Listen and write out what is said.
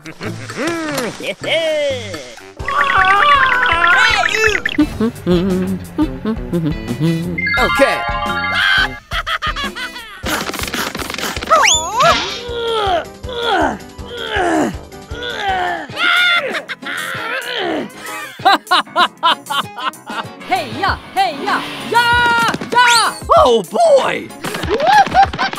Okay. Hey ya, hey ya, ya, ya! Oh boy!